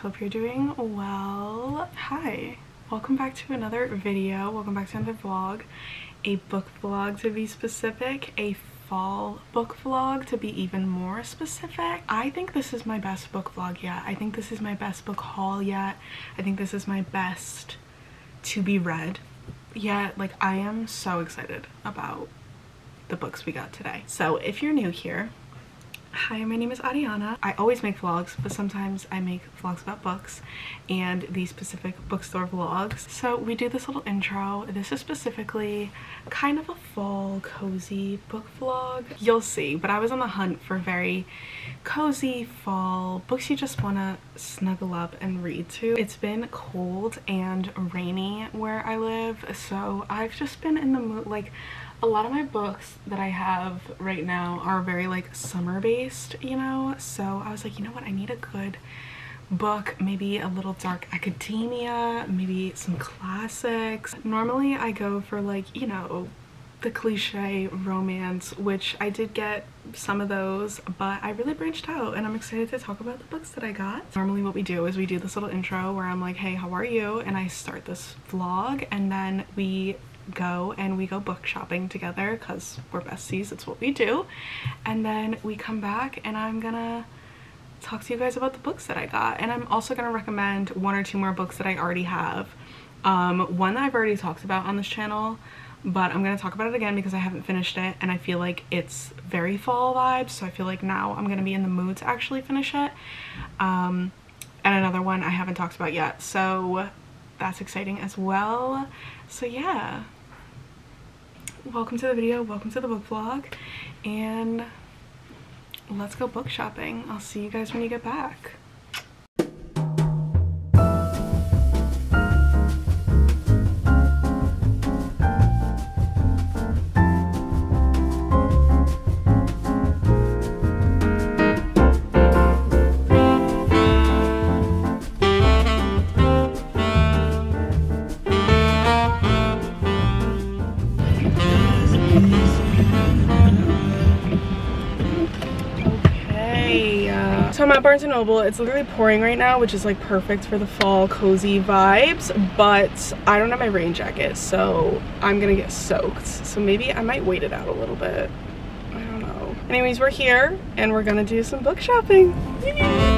hope you're doing well. Hi welcome back to another video. Welcome back to another vlog. A book vlog to be specific. A fall book vlog to be even more specific. I think this is my best book vlog yet. I think this is my best book haul yet. I think this is my best to be read yet. Like i am so excited about the books we got today. So if you're new here Hi, my name is Adiyanna. I always make vlogs, but sometimes I make vlogs about books and these specific bookstore vlogs. So we do this little intro. This is specifically kind of a fall cozy book vlog. You'll see, but I was on the hunt for very cozy fall books you just want to snuggle up and read to. It's been cold and rainy where I live, so I've just been in the mood like a lot of my books that I have right now are very like summer based, you know? So I was like, you know what? I need a good book, maybe a little dark academia, maybe some classics. Normally I go for like, you know, the cliche romance, which I did get some of those, but I really branched out and I'm excited to talk about the books that I got. Normally what we do is we do this little intro where I'm like, hey, how are you? And I start this vlog and then we go and we go book shopping together because we're besties it's what we do. And then we come back and i'm gonna talk to you guys about the books that i got. And i'm also gonna recommend one or two more books that i already have. Um, one that i've already talked about on this channel but i'm gonna talk about it again because i haven't finished it and i feel like it's very fall vibes so i feel like now i'm gonna be in the mood to actually finish it. Um, and another one i haven't talked about yet so that's exciting as well. So yeah welcome to the video welcome to the book vlog and let's go book shopping. I'll see you guys when you get back at Barnes & Noble. It's literally pouring right now, which is like perfect for the fall cozy vibes, but I don't have my rain jacket, so I'm gonna get soaked. So maybe I might wait it out a little bit. I don't know. Anyways, we're here and we're gonna do some book shopping. let's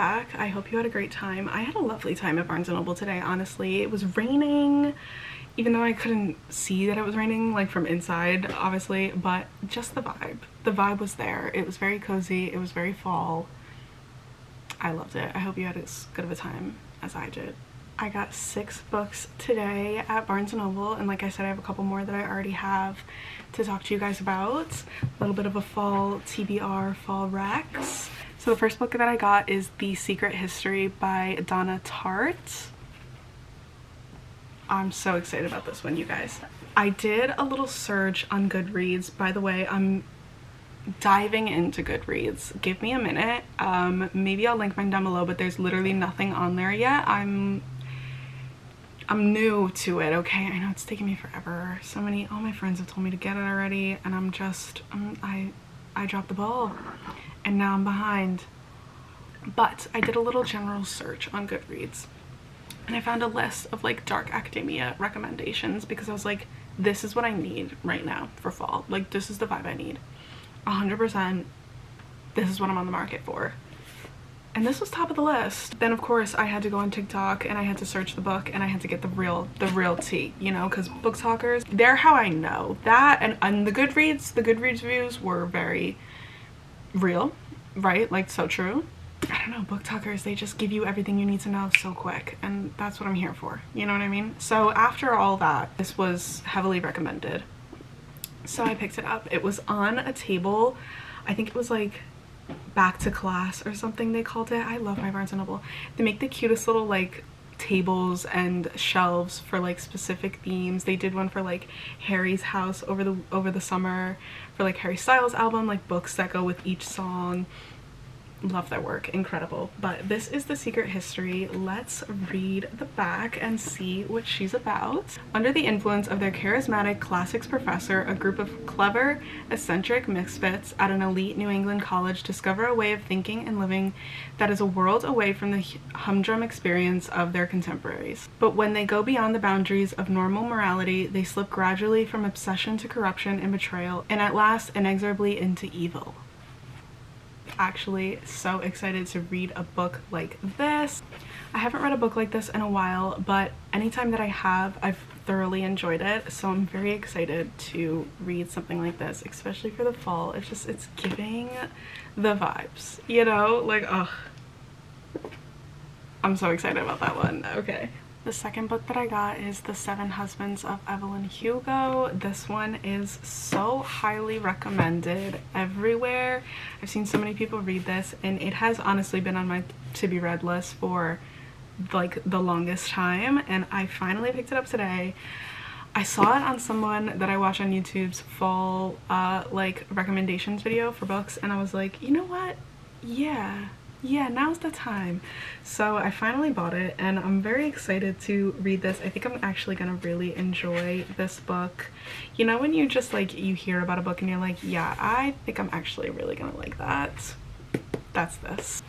back. I hope you had a great time. I had a lovely time at Barnes & Noble today, honestly. It was raining, even though I couldn't see that it was raining like from inside, obviously, but just the vibe. The vibe was there. It was very cozy. It was very fall. I loved it. I hope you had as good of a time as I did. I got six books today at Barnes & Noble and like I said I have a couple more that I already have to talk to you guys about. A little bit of a fall TBR fall recs. So the first book that I got is The Secret History by Donna Tartt. I'm so excited about this one you guys. I did a little search on Goodreads. By the way, I'm diving into Goodreads. Give me a minute. Um, maybe I'll link mine down below, but there's literally nothing on there yet. I'm I'm new to it, okay? I know it's taking me forever. So many, all my friends have told me to get it already and I'm just, um, I, I dropped the ball and now I'm behind. But I did a little general search on Goodreads and I found a list of like dark academia recommendations because I was like, this is what I need right now for fall. Like this is the vibe I need. 100% this is what I'm on the market for and this was top of the list. Then of course i had to go on tiktok and i had to search the book and i had to get the real the real tea you know because BookTokers they're how i know. That and, and the goodreads the goodreads reviews were very real right? Like so true. I don't know BookTokers they just give you everything you need to know so quick. And that's what i'm here for you know what i mean? So after all that this was heavily recommended. So i picked it up. It was on a table i think it was like back to class or something they called it. I love my Barnes & Noble. They make the cutest little like tables and shelves for like specific themes. They did one for like Harry's house over the over the summer for like Harry Styles album, like books that go with each song love their work. Incredible. But this is the secret history. Let's read the back and see what she's about. Under the influence of their charismatic classics professor a group of clever eccentric misfits at an elite new england college discover a way of thinking and living that is a world away from the humdrum experience of their contemporaries. But when they go beyond the boundaries of normal morality they slip gradually from obsession to corruption and betrayal and at last inexorably into evil actually so excited to read a book like this. I haven't read a book like this in a while, but anytime that I have, I've thoroughly enjoyed it. So I'm very excited to read something like this, especially for the fall. It's just, it's giving the vibes, you know? Like, ugh. I'm so excited about that one. Okay. The second book that I got is The Seven Husbands of Evelyn Hugo. This one is so highly recommended everywhere. I've seen so many people read this and it has honestly been on my to be read list for like the longest time and I finally picked it up today. I saw it on someone that I watch on YouTube's fall uh, like recommendations video for books and I was like, you know what? Yeah, yeah, now's the time. So I finally bought it and I'm very excited to read this. I think I'm actually gonna really enjoy this book. You know when you just like, you hear about a book and you're like, yeah, I think I'm actually really gonna like that. That's this.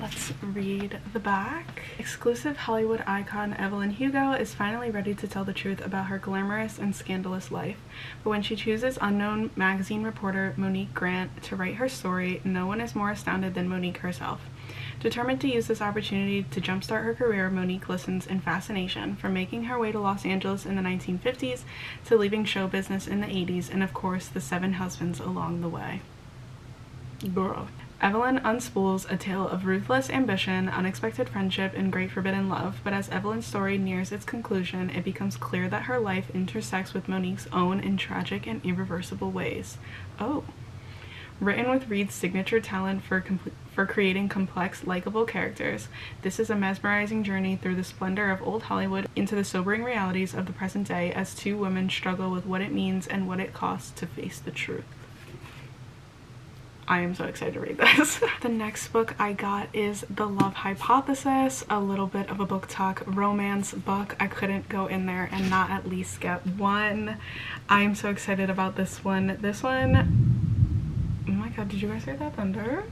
Let's read the back. Exclusive Hollywood icon Evelyn Hugo is finally ready to tell the truth about her glamorous and scandalous life. But when she chooses unknown magazine reporter Monique Grant to write her story, no one is more astounded than Monique herself. Determined to use this opportunity to jumpstart her career, Monique listens in fascination, from making her way to Los Angeles in the 1950s to leaving show business in the 80s and of course the seven husbands along the way. Girl. Evelyn unspools a tale of ruthless ambition, unexpected friendship, and great forbidden love, but as Evelyn's story nears its conclusion, it becomes clear that her life intersects with Monique's own in tragic and irreversible ways. Oh. Written with Reid's signature talent for for creating complex, likable characters, this is a mesmerizing journey through the splendor of old Hollywood into the sobering realities of the present day as two women struggle with what it means and what it costs to face the truth. I am so excited to read this. the next book I got is The Love Hypothesis, a little bit of a BookTok romance book. I couldn't go in there and not at least get one. I am so excited about this one. This one, oh my god, did you guys hear that thunder?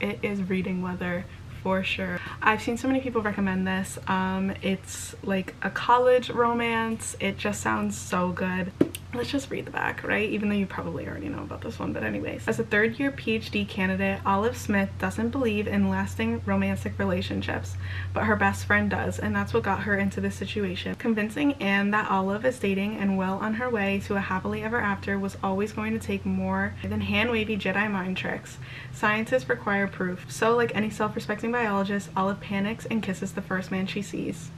It is reading weather for sure. I've seen so many people recommend this. Um, it's like a college romance. It just sounds so good let's just read the back, right? Even though you probably already know about this one, but anyways. As a third year PhD candidate, Olive Smith doesn't believe in lasting romantic relationships, but her best friend does, and that's what got her into this situation. Convincing Anne that Olive is dating and well on her way to a happily ever after was always going to take more than hand-wavy Jedi mind tricks. Scientists require proof. So like any self-respecting biologist, Olive panics and kisses the first man she sees.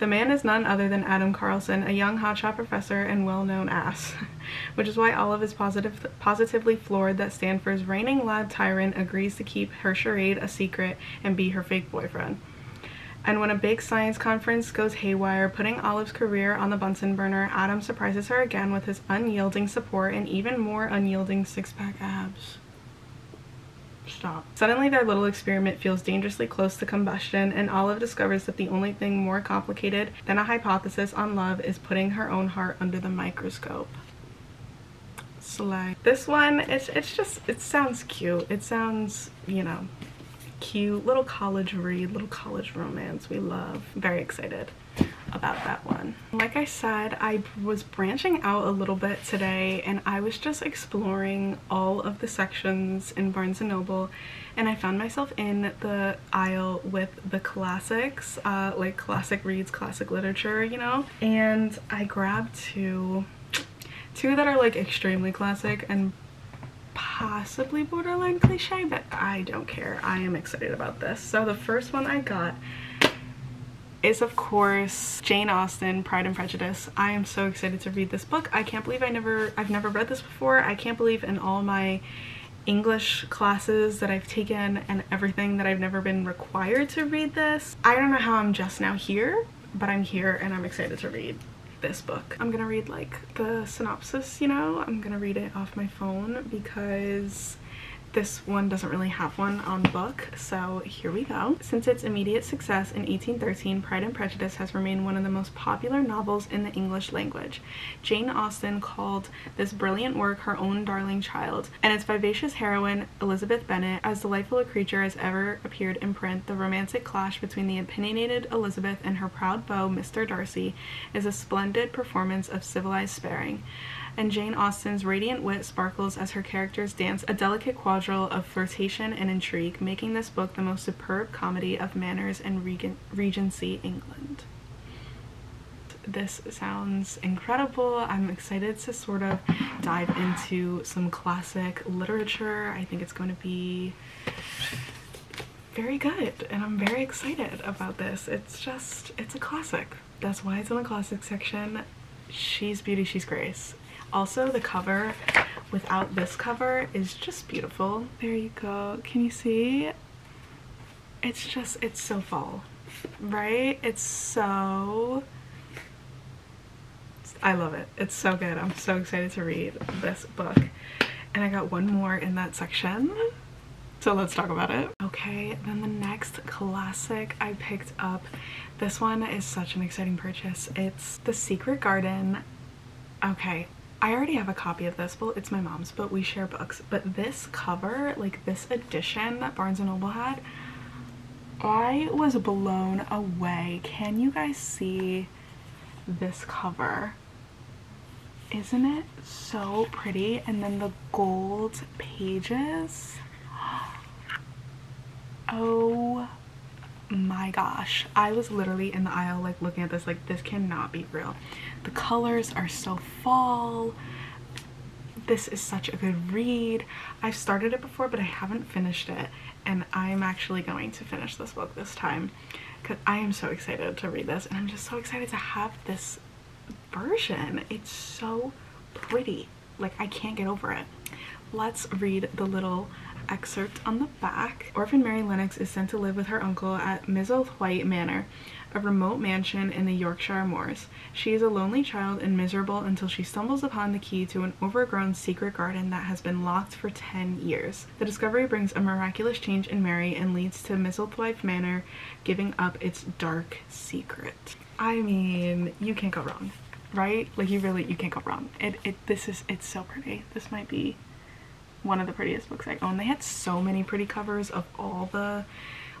The man is none other than Adam Carlson, a young hotshot professor and well-known ass, which is why Olive is positive, positively floored that Stanford's reigning lad tyrant agrees to keep her charade a secret and be her fake boyfriend. And when a big science conference goes haywire, putting Olive's career on the Bunsen burner, Adam surprises her again with his unyielding support and even more unyielding six-pack abs. Stop. Suddenly their little experiment feels dangerously close to combustion and Olive discovers that the only thing more complicated than a hypothesis on love is putting her own heart under the microscope. Slay. This one, it's, it's just, it sounds cute. It sounds, you know, cute. Little college read, little college romance we love. Very excited about that one. Like I said, I was branching out a little bit today and I was just exploring all of the sections in Barnes & Noble and I found myself in the aisle with the classics, uh, like classic reads, classic literature, you know? And I grabbed two, two that are like extremely classic and possibly borderline cliche, but I don't care. I am excited about this. So the first one I got is of course Jane Austen Pride and Prejudice. I am so excited to read this book. I can't believe I never I've never read this before. I can't believe in all my English classes that I've taken and everything that I've never been required to read this. I don't know how I'm just now here, but I'm here and I'm excited to read this book. I'm gonna read like the synopsis, you know? I'm gonna read it off my phone because this one doesn't really have one on book, so here we go. Since its immediate success in 1813, Pride and Prejudice has remained one of the most popular novels in the English language. Jane Austen called this brilliant work her own darling child, and its vivacious heroine, Elizabeth Bennet, as delightful a creature as ever appeared in print, the romantic clash between the opinionated Elizabeth and her proud beau, Mr. Darcy, is a splendid performance of civilized sparing and Jane Austen's radiant wit sparkles as her characters dance a delicate quadrille of flirtation and intrigue, making this book the most superb comedy of manners in Reg Regency England. This sounds incredible. I'm excited to sort of dive into some classic literature. I think it's going to be very good and I'm very excited about this. It's just, it's a classic. That's why it's in the classic section. She's beauty, she's grace. Also, the cover without this cover is just beautiful. There you go. Can you see? It's just, it's so fall, right? It's so... I love it. It's so good. I'm so excited to read this book. And I got one more in that section. So let's talk about it. Okay, then the next classic I picked up. This one is such an exciting purchase. It's The Secret Garden. Okay, I already have a copy of this, but it's my mom's, but we share books. But this cover, like this edition that Barnes & Noble had, I was blown away. Can you guys see this cover? Isn't it so pretty? And then the gold pages. Oh my gosh i was literally in the aisle like looking at this like this cannot be real. The colors are so fall. This is such a good read. I've started it before but i haven't finished it and i'm actually going to finish this book this time because i am so excited to read this and i'm just so excited to have this version. It's so pretty. Like i can't get over it. Let's read the little excerpt on the back. Orphan Mary Lennox is sent to live with her uncle at Misselthwaite Manor, a remote mansion in the Yorkshire moors. She is a lonely child and miserable until she stumbles upon the key to an overgrown secret garden that has been locked for 10 years. The discovery brings a miraculous change in Mary and leads to Misselthwaite Manor giving up its dark secret. I mean, you can't go wrong, right? Like you really, you can't go wrong. It, it, this is, it's so pretty. This might be one of the prettiest books I own. They had so many pretty covers of all the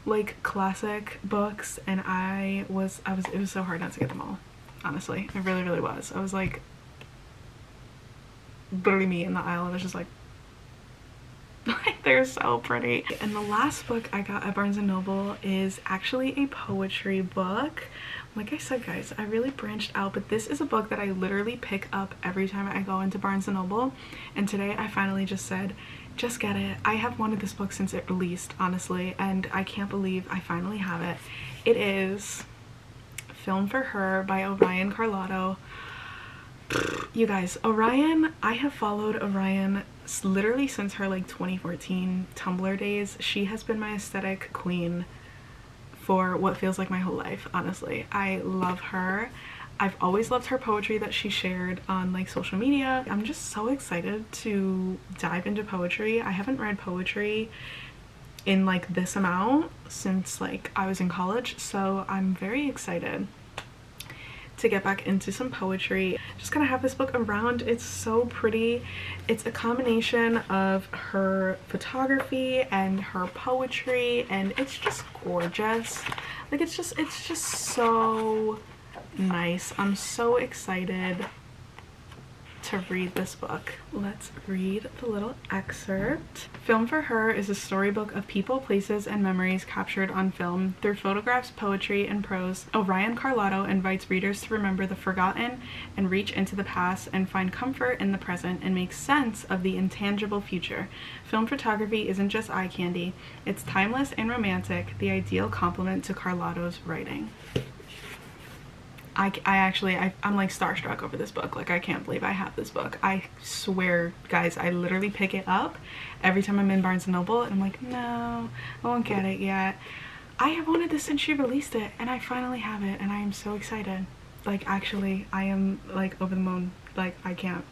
like classic books and I was I was it was so hard not to get them all honestly it really really was I was like literally me in the aisle I was just like they're so pretty. And the last book I got at Barnes & Noble is actually a poetry book. Like I said guys, I really branched out but this is a book that I literally pick up every time I go into Barnes & Noble and today I finally just said just get it. I have wanted this book since it released honestly and I can't believe I finally have it. It is Film for Her by Orion Carloto you guys orion i have followed orion literally since her like 2014 tumblr days she has been my aesthetic queen for what feels like my whole life honestly. I love her. I've always loved her poetry that she shared on like social media. I'm just so excited to dive into poetry. I haven't read poetry in like this amount since like i was in college so i'm very excited to get back into some poetry. Just gonna have this book around. It's so pretty. It's a combination of her photography and her poetry and it's just gorgeous. Like it's just, it's just so nice. I'm so excited to read this book. Let's read the little excerpt. Film for Her is a storybook of people, places, and memories captured on film through photographs, poetry, and prose. Orion Carloto invites readers to remember the forgotten and reach into the past and find comfort in the present and make sense of the intangible future. Film photography isn't just eye candy, it's timeless and romantic, the ideal complement to Carloto's writing. I, I actually, I, I'm like starstruck over this book. Like, I can't believe I have this book. I swear, guys, I literally pick it up every time I'm in Barnes & Noble and I'm like, no, I won't get it yet. I have wanted this since she released it and I finally have it and I am so excited. Like, actually, I am like over the moon. Like, I can't.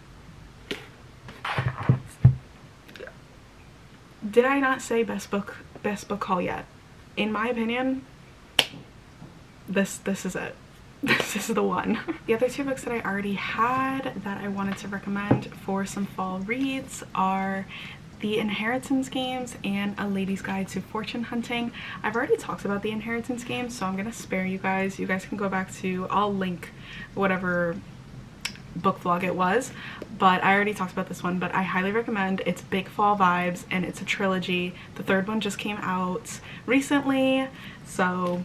Did I not say best book, best book haul yet? In my opinion, this, this is it. this is the one. the other two books that I already had that I wanted to recommend for some fall reads are the Inheritance Games and A Lady's Guide to Fortune Hunting. I've already talked about the Inheritance Games, so I'm gonna spare you guys. You guys can go back to, I'll link whatever book vlog it was, but I already talked about this one, but I highly recommend. It's big fall vibes and it's a trilogy. The third one just came out recently, so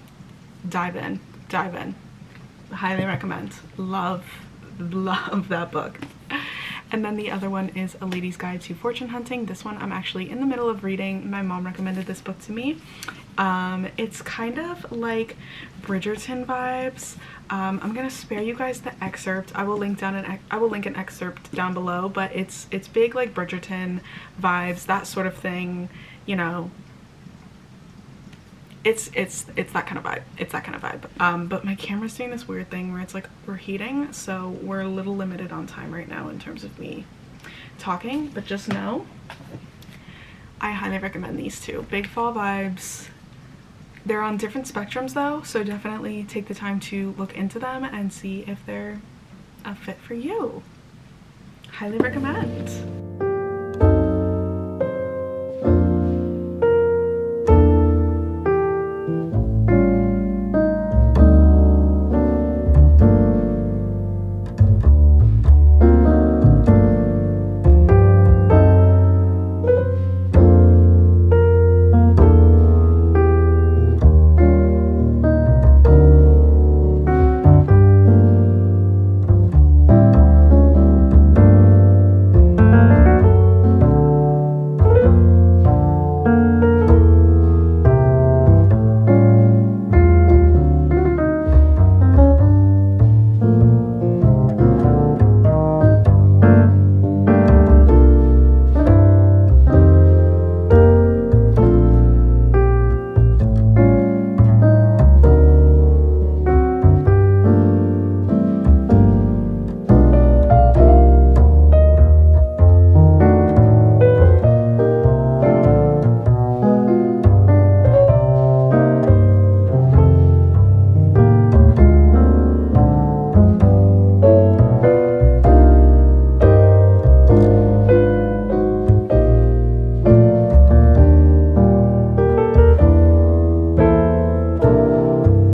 dive in, dive in highly recommend. Love love that book. And then the other one is a lady's guide to fortune hunting. This one i'm actually in the middle of reading. My mom recommended this book to me. Um, it's kind of like bridgerton vibes. Um, i'm gonna spare you guys the excerpt. I will link down an i will link an excerpt down below but it's it's big like bridgerton vibes that sort of thing you know it's it's it's that kind of vibe it's that kind of vibe. Um but my camera's doing this weird thing where it's like we're heating so we're a little limited on time right now in terms of me talking but just know i highly recommend these two. Big fall vibes. They're on different spectrums though so definitely take the time to look into them and see if they're a fit for you. Highly recommend